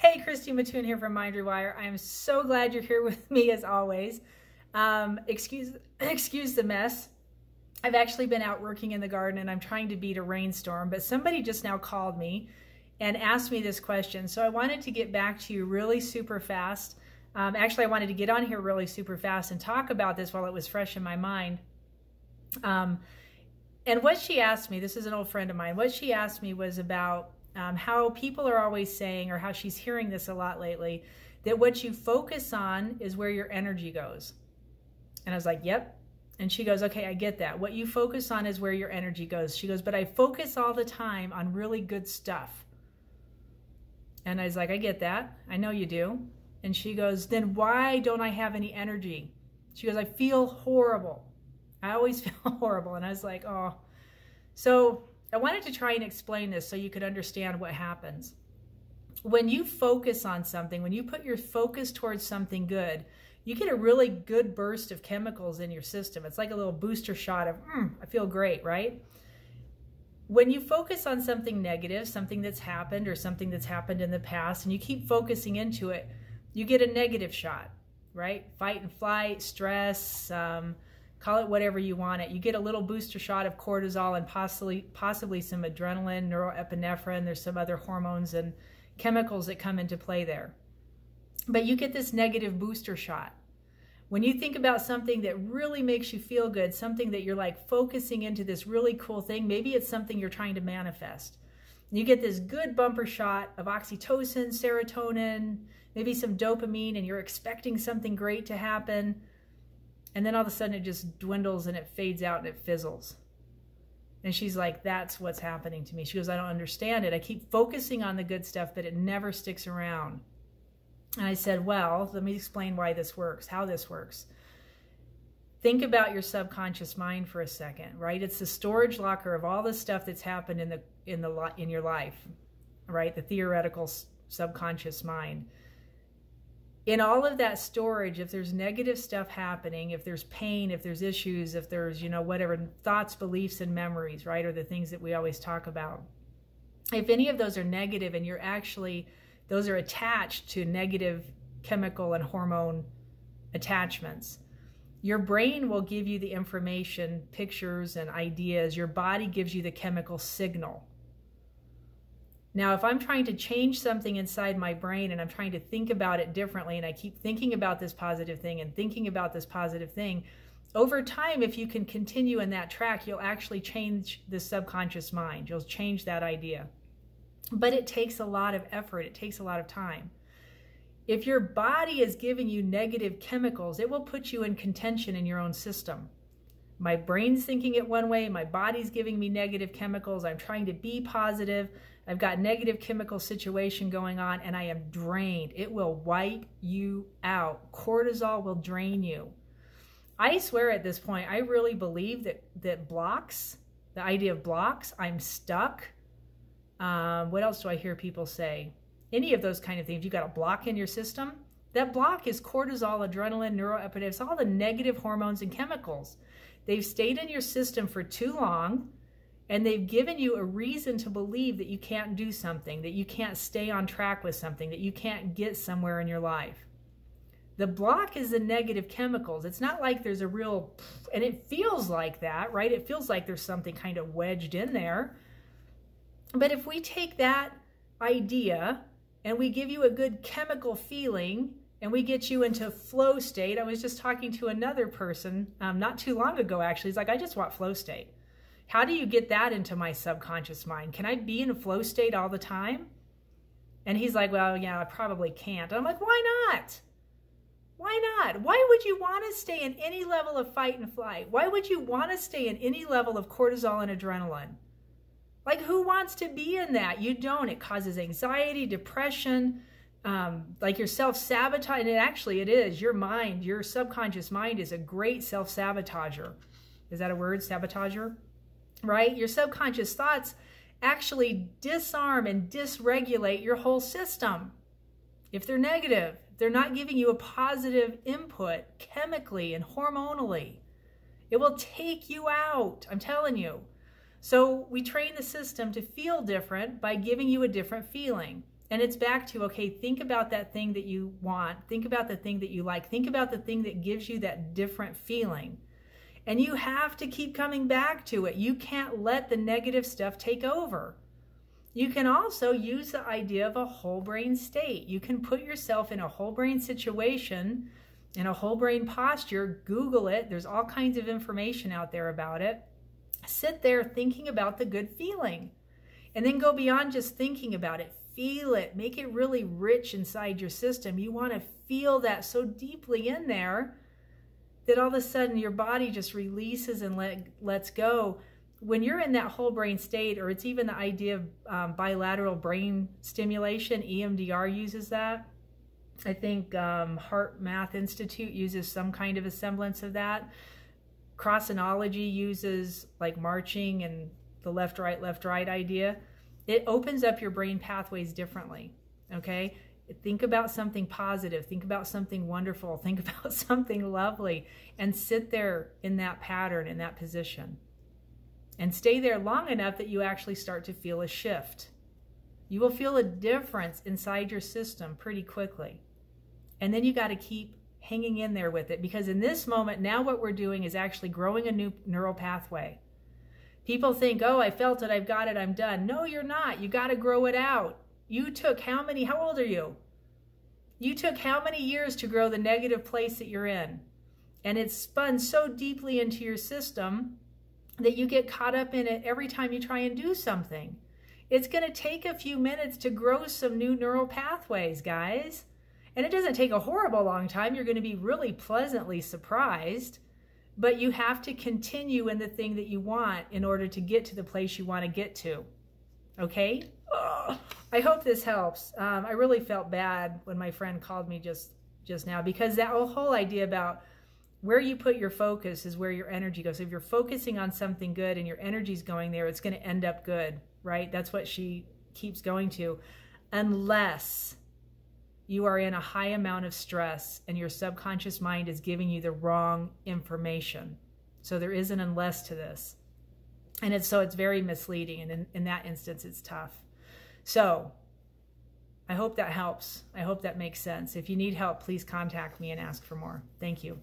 Hey, Christy Mattoon here from Mind Rewire. I am so glad you're here with me as always. Um, excuse, excuse the mess. I've actually been out working in the garden and I'm trying to beat a rainstorm, but somebody just now called me and asked me this question. So I wanted to get back to you really super fast. Um, actually, I wanted to get on here really super fast and talk about this while it was fresh in my mind. Um, and what she asked me, this is an old friend of mine, what she asked me was about um, how people are always saying, or how she's hearing this a lot lately, that what you focus on is where your energy goes. And I was like, yep. And she goes, okay, I get that. What you focus on is where your energy goes. She goes, but I focus all the time on really good stuff. And I was like, I get that. I know you do. And she goes, then why don't I have any energy? She goes, I feel horrible. I always feel horrible. And I was like, oh. So I wanted to try and explain this so you could understand what happens. When you focus on something, when you put your focus towards something good, you get a really good burst of chemicals in your system. It's like a little booster shot of, mm, I feel great, right? When you focus on something negative, something that's happened or something that's happened in the past, and you keep focusing into it, you get a negative shot, right? Fight and flight, stress, um, call it whatever you want it. You get a little booster shot of cortisol and possibly possibly some adrenaline, neuroepinephrine. There's some other hormones and chemicals that come into play there. But you get this negative booster shot. When you think about something that really makes you feel good, something that you're like focusing into this really cool thing, maybe it's something you're trying to manifest. You get this good bumper shot of oxytocin, serotonin, maybe some dopamine, and you're expecting something great to happen and then all of a sudden it just dwindles and it fades out and it fizzles. And she's like, that's what's happening to me. She goes, I don't understand it. I keep focusing on the good stuff, but it never sticks around. And I said, well, let me explain why this works, how this works. Think about your subconscious mind for a second, right? It's the storage locker of all the stuff that's happened in the in the in your life, right? The theoretical subconscious mind in all of that storage, if there's negative stuff happening, if there's pain, if there's issues, if there's, you know, whatever thoughts, beliefs, and memories, right, are the things that we always talk about. If any of those are negative and you're actually, those are attached to negative chemical and hormone attachments, your brain will give you the information, pictures, and ideas. Your body gives you the chemical signal now, if I'm trying to change something inside my brain and I'm trying to think about it differently and I keep thinking about this positive thing and thinking about this positive thing, over time, if you can continue in that track, you'll actually change the subconscious mind. You'll change that idea. But it takes a lot of effort, it takes a lot of time. If your body is giving you negative chemicals, it will put you in contention in your own system. My brain's thinking it one way, my body's giving me negative chemicals, I'm trying to be positive. I've got negative chemical situation going on and I am drained. It will wipe you out. Cortisol will drain you. I swear at this point, I really believe that, that blocks, the idea of blocks, I'm stuck. Um, what else do I hear people say? Any of those kind of things. You got a block in your system. That block is cortisol, adrenaline, neuroepinephrine, all the negative hormones and chemicals. They've stayed in your system for too long and they've given you a reason to believe that you can't do something, that you can't stay on track with something, that you can't get somewhere in your life. The block is the negative chemicals. It's not like there's a real, and it feels like that, right? It feels like there's something kind of wedged in there. But if we take that idea and we give you a good chemical feeling and we get you into flow state, I was just talking to another person um, not too long ago, actually. He's like, I just want flow state. How do you get that into my subconscious mind? Can I be in a flow state all the time? And he's like, well, yeah, I probably can't. I'm like, why not? Why not? Why would you want to stay in any level of fight and flight? Why would you want to stay in any level of cortisol and adrenaline? Like, who wants to be in that? You don't. It causes anxiety, depression, um, like your self-sabotage. And it actually, it is. Your mind, your subconscious mind is a great self-sabotager. Is that a word, sabotager? Right? Your subconscious thoughts actually disarm and dysregulate your whole system. If they're negative, they're not giving you a positive input chemically and hormonally. It will take you out, I'm telling you. So we train the system to feel different by giving you a different feeling. And it's back to, okay, think about that thing that you want. Think about the thing that you like. Think about the thing that gives you that different feeling. And you have to keep coming back to it. You can't let the negative stuff take over. You can also use the idea of a whole brain state. You can put yourself in a whole brain situation, in a whole brain posture. Google it. There's all kinds of information out there about it. Sit there thinking about the good feeling. And then go beyond just thinking about it. Feel it. Make it really rich inside your system. You want to feel that so deeply in there that all of a sudden your body just releases and let, lets go. When you're in that whole brain state, or it's even the idea of um, bilateral brain stimulation, EMDR uses that. I think um, HeartMath Institute uses some kind of a semblance of that. Crossinology uses like marching and the left, right, left, right idea. It opens up your brain pathways differently. Okay. Think about something positive. Think about something wonderful. Think about something lovely and sit there in that pattern, in that position. And stay there long enough that you actually start to feel a shift. You will feel a difference inside your system pretty quickly. And then you got to keep hanging in there with it because in this moment, now what we're doing is actually growing a new neural pathway. People think, oh, I felt it, I've got it, I'm done. No, you're not. You got to grow it out. You took how many, how old are you? You took how many years to grow the negative place that you're in? And it's spun so deeply into your system that you get caught up in it every time you try and do something. It's going to take a few minutes to grow some new neural pathways, guys. And it doesn't take a horrible long time. You're going to be really pleasantly surprised. But you have to continue in the thing that you want in order to get to the place you want to get to. Okay? I hope this helps. Um, I really felt bad when my friend called me just just now because that whole idea about where you put your focus is where your energy goes. If you're focusing on something good and your energy's going there, it's going to end up good, right? That's what she keeps going to. Unless you are in a high amount of stress and your subconscious mind is giving you the wrong information. So there is an unless to this. And it's so it's very misleading. And in, in that instance, it's tough. So I hope that helps. I hope that makes sense. If you need help, please contact me and ask for more. Thank you.